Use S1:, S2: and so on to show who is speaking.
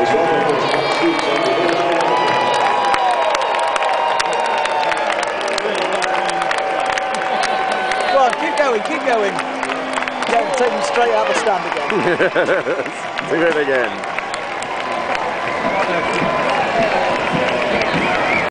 S1: Go keep going, keep going. Get, take him straight out the stand again.
S2: Do it again.